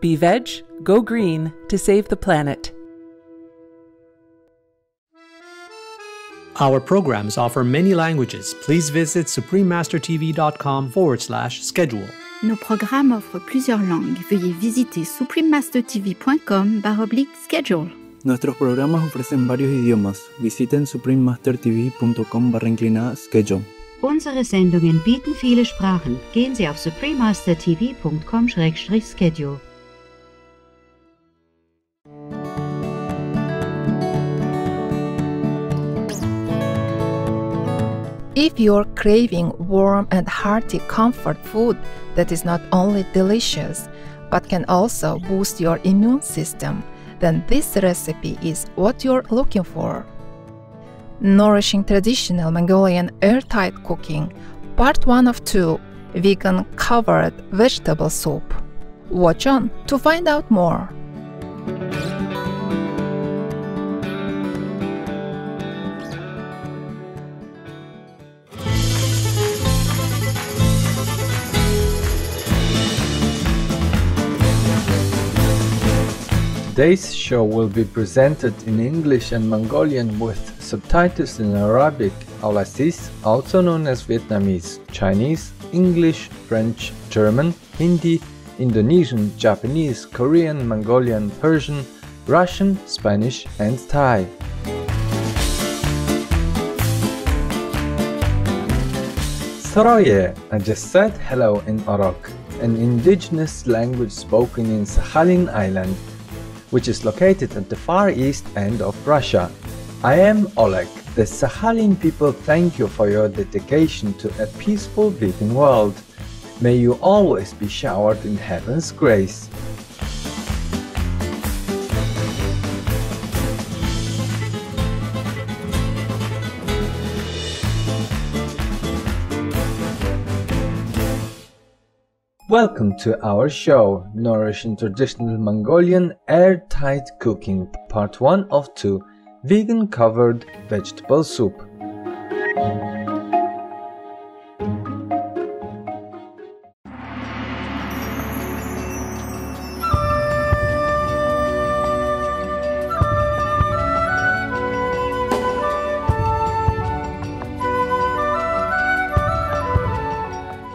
Be veg, go green to save the planet. Our programs offer many languages. Please visit suprememastertv.com forward slash schedule. Nos programmes offrent plusieurs langues. Veuillez visiter suprememastertv.com baroblique schedule. Nuestros programas ofrecen varios idiomas. Visiten suprememastertv.com barra inclinada schedule. Unsere Sendungen bieten viele Sprachen. Gehen Sie auf suprememastertv.com-schedule. If you're craving warm and hearty comfort food that is not only delicious but can also boost your immune system, then this recipe is what you're looking for. Nourishing traditional Mongolian airtight cooking, part 1 of 2 vegan covered vegetable soup. Watch on to find out more. Today's show will be presented in English and Mongolian with subtitles in Arabic, Aulasis, also known as Vietnamese, Chinese, English, French, German, Hindi, Indonesian, Japanese, Korean, Mongolian, Persian, Russian, Spanish, and Thai. Soroye, I just said hello in Orok, an indigenous language spoken in Sakhalin Island, which is located at the far east end of Russia. I am Oleg. The Sakhalin people thank you for your dedication to a peaceful vegan world. May you always be showered in heaven's grace. Welcome to our show, Nourishing Traditional Mongolian Airtight Cooking, Part 1 of 2 Vegan Covered Vegetable Soup.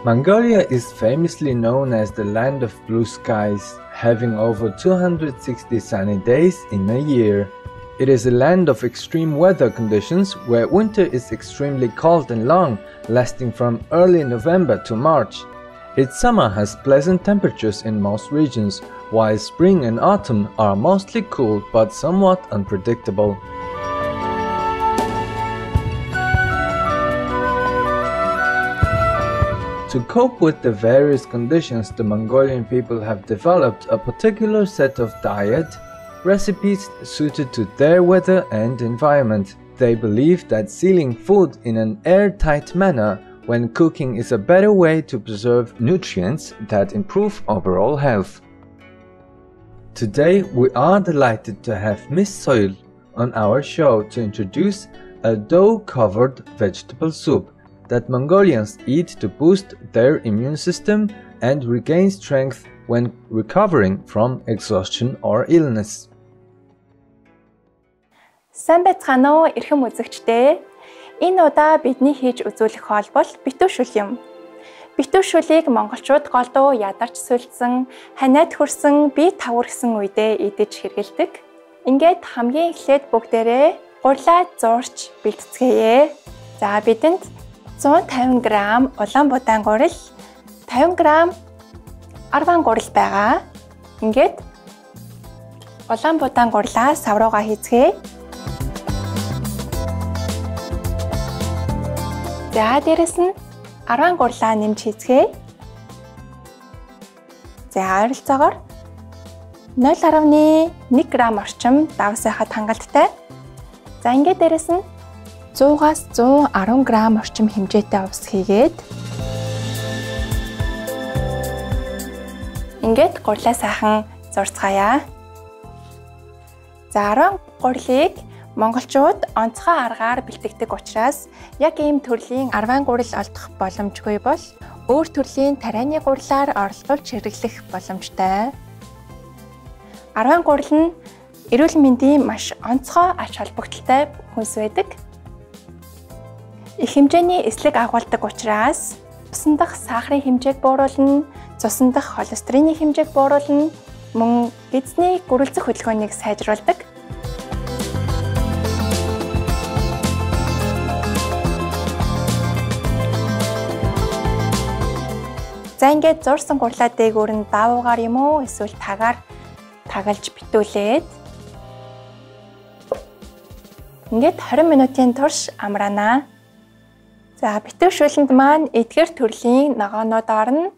Mongolia is famously known as the land of blue skies, having over 260 sunny days in a year. It is a land of extreme weather conditions where winter is extremely cold and long, lasting from early November to March. Its summer has pleasant temperatures in most regions, while spring and autumn are mostly cool but somewhat unpredictable. To cope with the various conditions, the Mongolian people have developed a particular set of diet recipes suited to their weather and environment. They believe that sealing food in an airtight manner when cooking is a better way to preserve nutrients that improve overall health. Today, we are delighted to have Miss Soil on our show to introduce a dough covered vegetable soup that Mongolians eat to boost their immune system and regain strength when recovering from exhaustion or illness. Сайн байцгаана уу эрхэм үзэгчдээ. Энэ удаа бидний хийж үзүүлэх хоол бол битүүшүл юм. Битүүшүлийг монголчууд голдуу ядарч сүлдсэн, ханиад хөрсөн, бие тавар гэсэн үедээ идэж хэргэлдэг. Ингээд хамгийн эхлээд бүгдээрээ гурлаа зуурч бэлтцгээе. За бидэнд 150 г улаан будаан гурил, 50 г арван гурил байгаа. Ингээд улаан будаан гурлаа саврууга хийцгээе. За дээрэс нь 10 гурлаа нэмж хийцгээе. За ойролцоогоор 0.1 г орчим давс байхад хангалттай. За ингээд дээрэс нь 100-аас 110 г орчим хэмжээтэй ус хийгээд ингээд гурлаа сайхан зурцгаая. За 10 гурлыг Монголчууд онцгой аргаар бэлтгэдэг учраас яг ийм төрлийн арван гурил олдох боломжгүй бол өөр төрлийн тарианы гурлаар орлуулж хэрэглэх боломжтой. Арван гурал нь эрүүл мэндийн маш онцгой ач холбогдолтой хүнс байдаг. Их хэмжээний эслэг агуулдаг учраас цусан дахь сахарын хэмжээг бууруулна, цусан дахь холестерины хэмжээг бууруулна, мөн эзний гөрөлцөх хөдөлгөөнийг сайжруулдаг. За ингээд зурсан гурлаа дээгүүр нь давуугаар юм уу эсвэл тагаар тагалж битүүлээд ингээд 20 минутын турш амраана. За битүүшүүлэнд маань эдгэр төрлийн ногоонууд орно.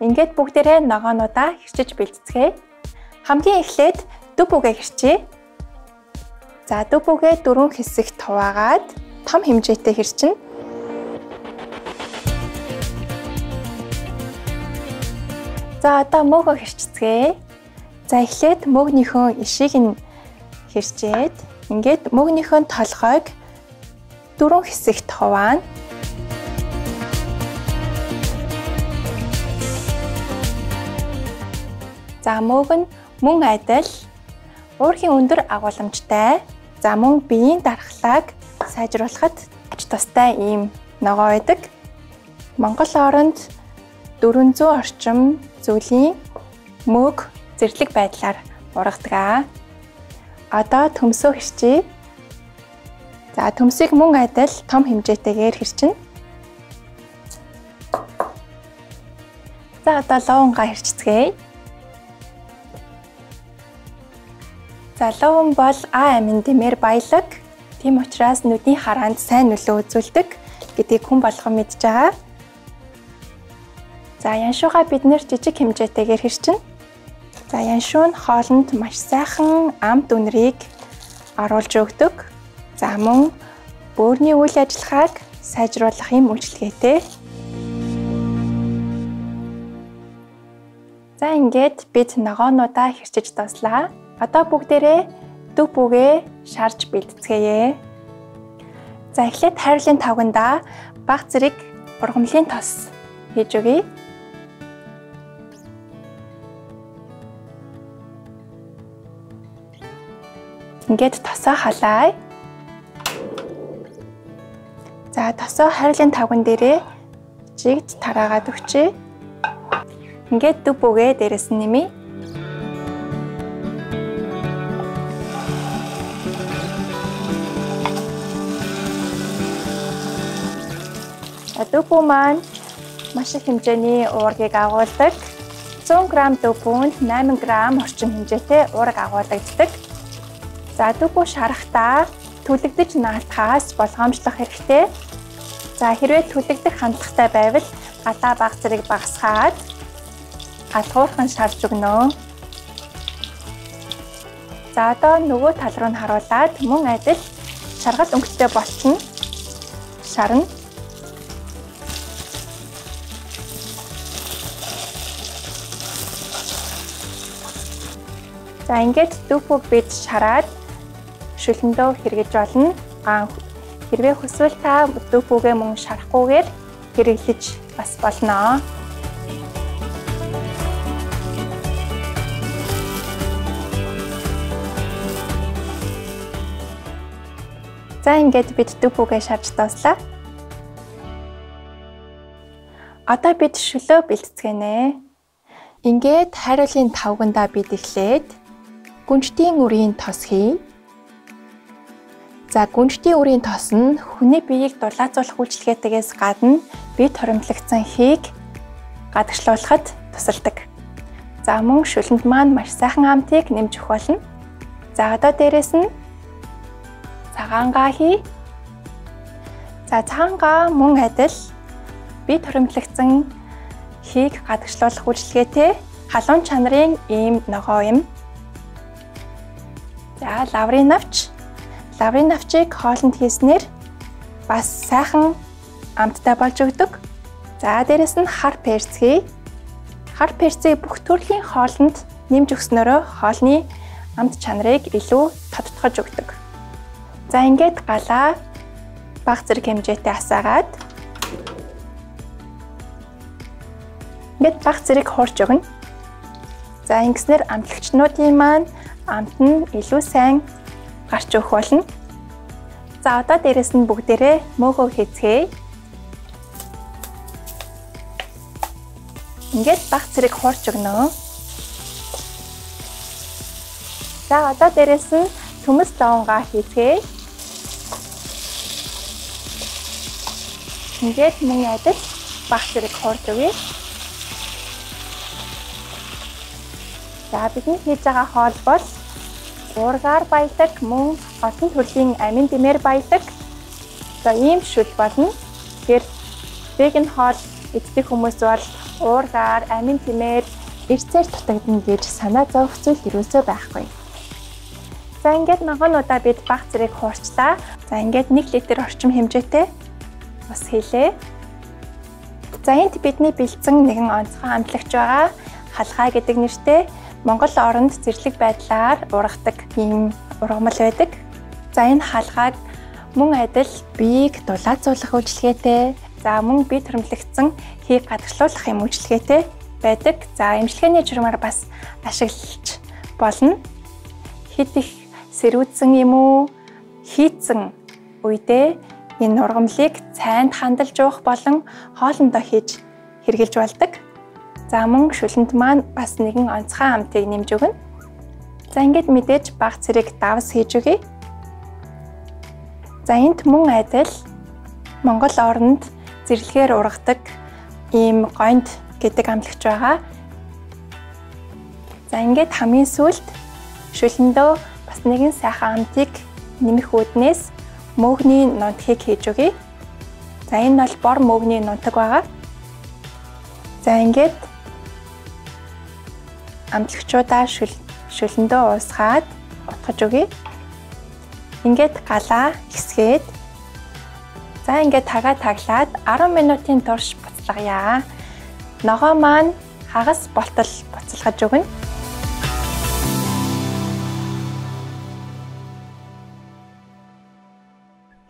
Ингээд бүгдээрээ ногоонуудаа хэрчиж бэлтцгээе. Хамгийн эхлээд дүв бүгээ хэрчээ. За дүв бүгээ дөрвөн хэсэгт хуваагаад том хэмжээтэй хэрчинэ. За одоо мөөгөө хэрчцгээе. За эхлээд мөөгнийхөө ишийг нь хэрчээд ингээд мөөгнийхөө толгойг дөрвөн хэсэгт хуваана. За мөөг нь мөн адил уурхийн өндөр агууламжтай. За мөн биеийн дархлааг сайжруулахад ач тустай ийм ногоо байдаг. Монгол оронд 400 орчим зүйлийн мөг зэрлэг байдлаар ургадаг. Одоо төмсөө хэрчээ. За төмсийг мөн адил том хэмжээтэйгээр хэрчинэ. За одоо луунгаа хэрчцгээе. За луун бол А амин дэмээр баялаг. Тийм учраас нүдний хараанд сайн нөлөө үзүүлдэг гэдгийг хүн болгон мэдж байгаа. За яншуугаа бид нэр жижиг хэмжээтэйгээр хэрчинэ. За яншуу нь хоолнд маш сайхан амт үнрийг оруулж өгдөг. За мөн бөөрийн үйл ажиллагааг сайжруулах юм үйлчлэгээтэй. За ингээд бид ногоонуудаа хэрчиж дуслаа. Одоо бүгдээрээ дүв бүгээ шарж бэлтцгээе. За эхлээд хайрлын тавгандаа баг зэрэг ургамлын тос хийж өгье. Ингээд тосоо халаа. За тосоо хайрлын тавган дээрээ жигд тараагаад өгчээ. Ингээд дүв бүгээ дээрэс нь нэмье. Дүв бүү маань маш их хэмжээний уургийг агуулдаг. 100 г дүв бүүнд 8 г орчим хэмжээтэй уураг агуулдаг. За дүүбүү шарахтаа түлэгдэж наалтахаас болгоомжлох хэрэгтэй. За хэрвээ түлэгдэх хандлагатай байвал гадаа баг зэрэг багасгаад алхуурхан шарж өгнө. За одоо нөгөө тал руу нь харуулад мөн адил шаргал өнгөтэй болчихно. Шарна. За ингээд дүүпүг бид шараад шүлэндөө хэрэгж болно. Аа хэрвээ хүсвэл та дүүпүүгээ мөн шарахгүйгээр хэрэглэж бас болно. За ингээд бид дүүпүүгээ шарж дууслаа. Одоо бид шөлөө бэлтцгэнэ. Ингээд хайруулын тавгандаа бид эхлээд гүнжтийн үрийн тос хий. За гүнжтийн үрийн тос нь хүний биеийг дулаацуулах үйлчлэгээтэйгээс гадна бие торомтлогдсон хийг гадагшлуулахад тусалдаг. За мөн шүлэнд маань маш сайхан амтыг нэмж өгөх болно. За одоо дээрэс нь цагаангаа хий. За цагаангаа мөн адил бие торомтлогдсон хийг гадагшлуулах үйлчлэгээтэй халуун чанарын ийм ногоо юм. За лаврын навч Лаврын навчийг хоолнд хийснээр бас сайхан амттай болж өгдөг. За дээрэс нь хар перцгий. Хар перцийг бүх төрлийн хоолнд нэмж өгснөөрөө хоолны амт чанарыг илүү тодтгож өгдөг. За ингээд галаа баг зэрэг хэмжээтэй асаагаад Ингээд баг зэрэг хуурч өгнө. За ингэснээр амтлагчнуудын маань амт нь илүү сайн гарч өгөх болно. За одоо дээрэс нь бүгдээрээ мөөгөө хийцгээе. Ингээд баг зэрэг хуурч өгнө. За одоо дээрэс нь төмөс давангаа хийцгээе. Ингээд мөн адил баг зэрэг хуурж өгье. За бидний хийж байгаа хоол бол уургаар баялаг мөн олон төрлийн амин дэмээр баялаг. За ийм шүл болно. Тэгэхээр веган хоол иддэг хүмүүс бол уургаар амин дэмээр эрцээр дутагдана гэж санаа зовх зүйл юусоо байхгүй. За ингээд ногоонуудаа бид баг зэрэг хуурчлаа. За ингээд 1 литр орчим хэмжээтэй ус хийлээ. За энд бидний бэлдсэн нэгэн онцгой амтлагч байгаа. Халгай гэдэг нэртэй Монгол оронд зэрлэг байдлаар ургадаг ийм ургамал байдаг. За энэ халгааг мөн адил биеийг дулаацуулах үйлчилгээтэй, за мөн бие төрөмлөгдсөн хийг гадагшлуулах юм үйлчилгээтэй байдаг. За эмчилгээний журмаар бас ашиглаж болно. Хэд их сэрүүцсэн юм уу хийцэн үедээ энэ ургамлыг цайнд хандалж уух болон хоолндоо хийж хэрглэж болдог. За мөн шүлэнд маань бас нэгэн онцгой хамтыг нэмж өгнө. За ингээд мэдээж баг цэрэг давс хийж өгье. За энд мөн адил Монгол оронд зэрлэгээр ургадаг ийм гонд гэдэг амлагч байгаа. За ингээд хамгийн сүүлд шүлэндөө бас нэгэн сайхан амтыг нэмэх үүднээс мөөгний нунтгийг хийж өгье. За энэ бол бор мөөгний нунтаг байгаа. За ингээд амтлагчуудаа шүлэндөө уусгаад утгаж өгье. Ингээд галаа ихсгээд за ингээд тагаа таглаад 10 минутын турш буцлагъя. Ногоо маань хагас болтол буцалгаж өгнө.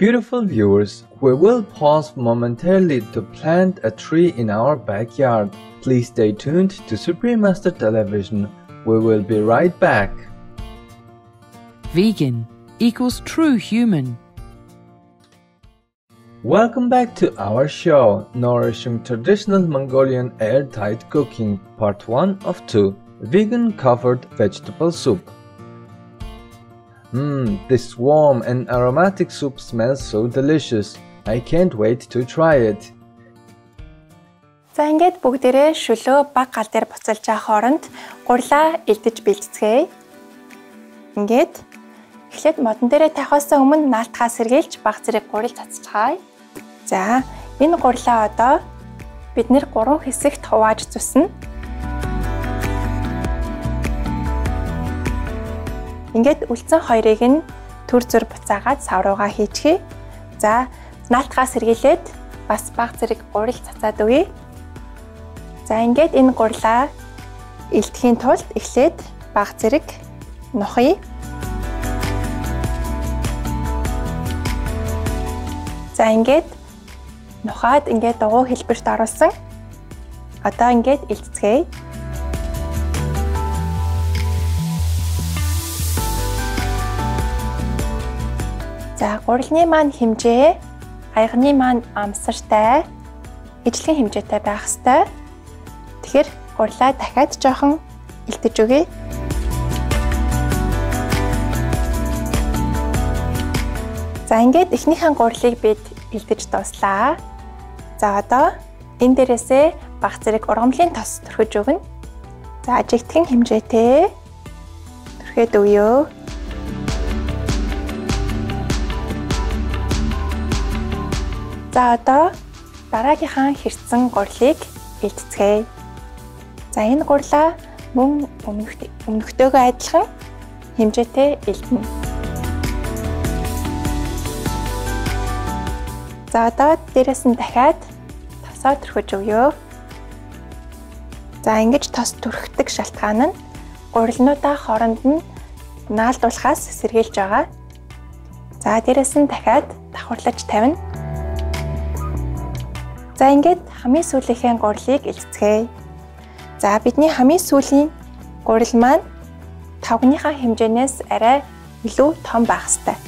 Beautiful viewers, we will pause momentarily to plant a tree in our backyard. Please stay tuned to Supreme Master Television. We will be right back. Vegan equals true human. Welcome back to our show, Nourishing Traditional Mongolian Airtight Cooking, Part 1 of 2 Vegan Covered Vegetable Soup. Mmm, this warm and aromatic soup smells so delicious. I can't wait to try it. За ингээд бүгдээрээ шөлөө баг гал дээр буцалж байгаа хооронд гурлаа элдэж бэлтцгээе. Ингээд эхлээд модон дээрээ тавихаас өмнө наалтхаа сэргийлж баг зэрэг гурил цацчихаа. За энэ гурлаа одоо бид нэр гурван хэсэгт хувааж зүснэ. Ингээд үлдсэн хоёрыг нь төр зөр буцаагаад саврууга хийчихье. За наалтхаа сэргийлээд бас баг зэрэг гурил цацаад өгье. За ингээд энэ гурлаа илтгэхийн тулд эхлээд баг зэрэг нухъя. За ингээд нухаад ингээд дугуй хэлбэрт оруулсан. Одоо ингээд илтгэе. За гурилны маань хэмжээ, аягны маань амсартай, ижлэгийн хэмжээтэй байх ёстой. Тэгэхээр гурлаа дахиад жоохон илтэж өгье. За ингээд эхнийхэн гурлыг бид илтэж дуслаа. За одоо энэ дээрээсээ баг зэрэг ургамлын тос төрхөж өгнө. За жигтгэн хэмжээтэй төрхөд өгье. За одоо дараагийнхаа хэрцэн гурлыг илтцгээе. За энэ гурлаа мөн өмнөхтэйгөө адилхан хэмжээтэй элдэнэ. За одоо дээрэс нь дахиад тосоо төрхөж өгье. За ингэж тос төрхдөг шалтгаан нь гурилнуудаа хооронд нь наалдуулахаас сэргийлж байгаа. За дээрэс нь дахиад давхарлаж тавина. За ингээд хамгийн сүүлийнхээ гурлыг илцгээе. За бидний хамгийн сүүлийн гурил маань тавгныхаа хэмжээнээс арай илүү том байх ёстой.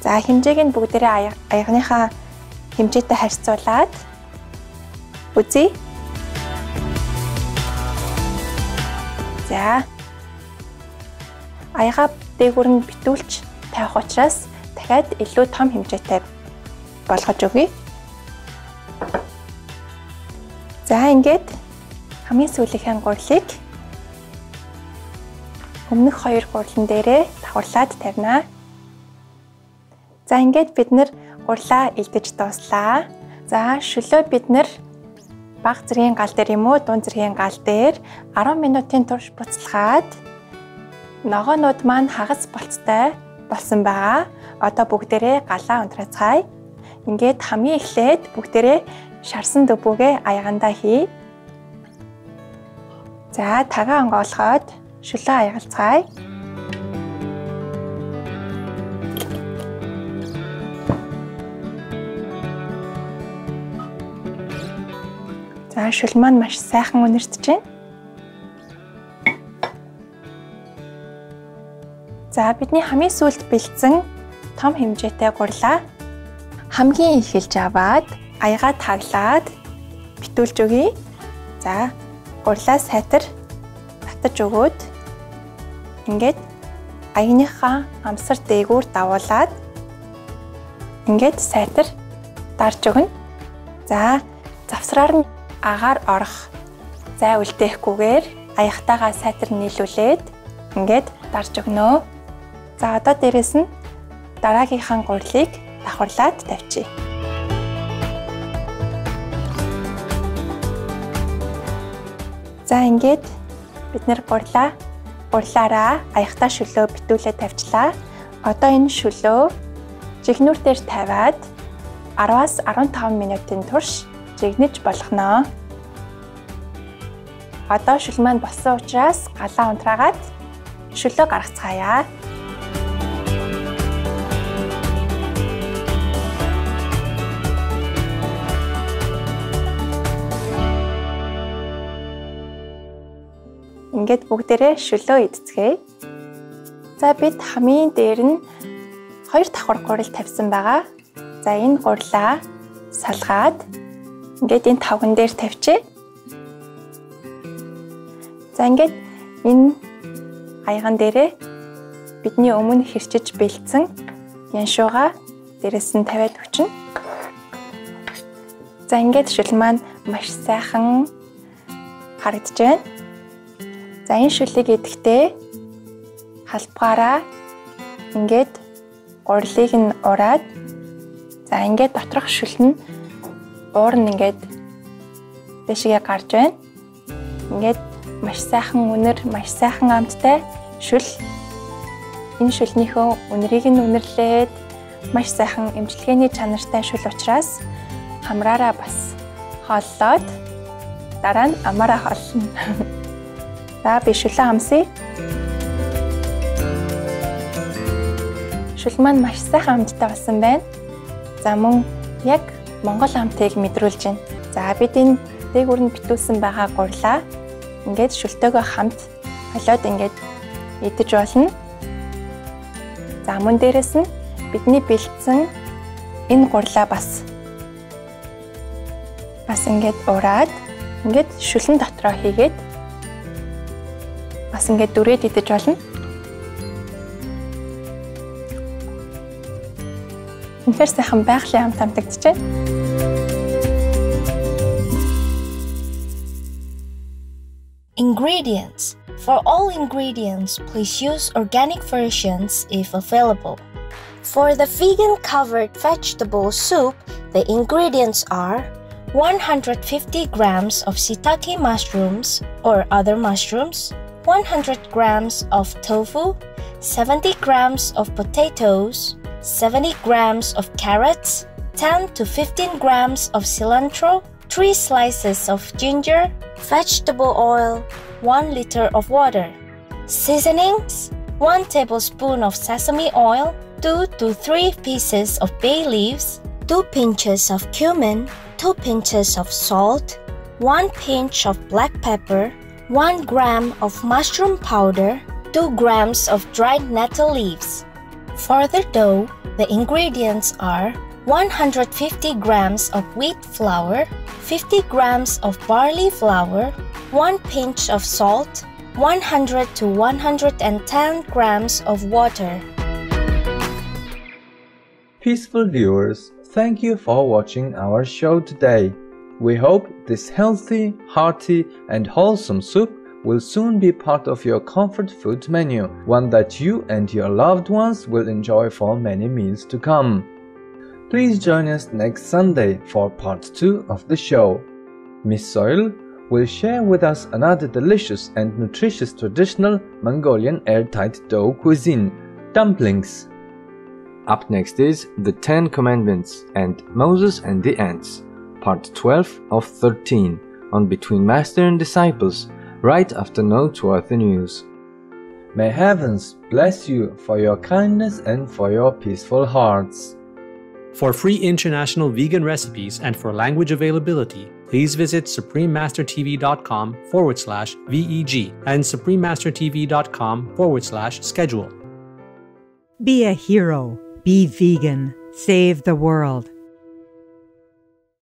За хэмжээг нь бүгдээрээ аягныхаа хэмжээтэй харьцуулаад үзье. За. Аяга дээгүүр нь битүүлж тавих учраас дахиад илүү том хэмжээтэй болгож өгье. За ингээд хамгийн сүүлийнхээ гурлыг өмнөх хоёр гурлан дээрээ давхарлаад тавина. За ингээд бид нэр гурлаа илдэж дууслаа. За шөлөө бид нэр баг зэргийн гал дээр юм уу дунд зэргийн гал дээр 10 минутын турш буцалгаад ногоонууд маань хагас болцтой болсон байгаа. Одоо бүгдээрээ галаа унтраацгаая. Ингээд хамгийн эхлээд бүгдээрээ шарсан дөбүүгээ аягандаа хий. За тагаа онгоолоход шүлээ аягалцгаая. За шүл маань маш сайхан үнэртэж байна. За бидний хамгийн сүүлд бэлдсэн том хэмжээтэй гурлаа хамгийн их хэлж аваад аяга таглаад битүүлж өгье. За гурлаа сайтар татаж өгөөд ингээд аягныхаа амсар дээгүүр давуулаад ингээд сайтар дарж өгнө. За завсраар нь агаар орох зай үлдээхгүйгээр аягтайгаа сайтар нийлүүлээд ингээд дарж өгнө. За одоо дээрэс нь дараагийнхаа гурлыг давхарлаад тавьчих. За ингээд бид нэр гурлаа гурлаараа аягтай шөлөө битүүлээ тавьчлаа. Одоо энэ шөлөө жигнүүр дээр тавиад 10-аас 15 минутын турш жигнэж болгоно. Одоо шүл маань болсон учраас галаа унтраагаад шөлөө гаргацгаая. Ингээд бүгдээрээ шөлөө идцгээе. За бид хамгийн дээр нь хоёр давхар гурил тавьсан байгаа. За энэ гурлаа салгаад ингээд энэ тавган дээр тавьчих. За ингээд энэ аяган дээрээ бидний өмнө хэрчиж бэлдсэн яншууга дээрэс нь тавиад өчнө. За ингээд шүл маань маш сайхан харагдаж байна. За энэ шүлийг идэхдээ халбгаараа ингээд гурлыг нь ураад за ингээд доторх шүл нь уур нь ингээд дэшигээ гарч байна. Ингээд маш сайхан үнэр, маш сайхан амттай шүл энэ шүлнийхөө үнэрийг нь үнэрлээд маш сайхан эмчилгээний чанартай шүл учраас хамраараа бас хооллоод дараа нь амаараа хоолно. За би шүлээ хамсъя. Шүл маань маш сайхан амттай болсон байна. За мөн яг Монгол амтыг мэдрүүлж байна. За бид энэ дээгүүр нь битүүлсэн байгаа гурлаа ингээд шүлтэйгөө хамт холиод ингээд идэж болно. За мөн дээрэс нь бидний бэлдсэн энэ гурлаа бас бас ингээд ураад ингээд шүлэн дотроо хийгээд бас ингээд дүрээд идэж болно. Үнэхээр сайхан байгалийн амт амтагдчихэ. Ingredients For all ingredients, please use organic versions if available. For the vegan covered vegetable soup, the ingredients are 150 grams of shiitake mushrooms or other mushrooms, 100 grams of tofu, 70 grams of potatoes, 70 grams of carrots, 10 to 15 grams of cilantro, 3 slices of ginger, vegetable oil, 1 liter of water. Seasonings 1 tablespoon of sesame oil, 2 to 3 pieces of bay leaves, 2 pinches of cumin, 2 pinches of salt, 1 pinch of black pepper, 1 gram of mushroom powder, 2 grams of dried nettle leaves. For the dough, the ingredients are 150 grams of wheat flour, 50 grams of barley flour, 1 pinch of salt, 100 to 110 grams of water. Peaceful viewers, thank you for watching our show today. We hope this healthy, hearty, and wholesome soup will soon be part of your comfort food menu, one that you and your loved ones will enjoy for many meals to come. Please join us next Sunday for part 2 of the show. Miss Soil will share with us another delicious and nutritious traditional Mongolian airtight dough cuisine, dumplings. Up next is The Ten Commandments and Moses and the Ants, part 12 of 13, on Between Master and Disciples, right after Noteworthy News. May heavens bless you for your kindness and for your peaceful hearts. For free international vegan recipes and for language availability, please visit suprememastertv.com forward slash VEG and suprememastertv.com forward slash schedule. Be a hero. Be vegan. Save the world.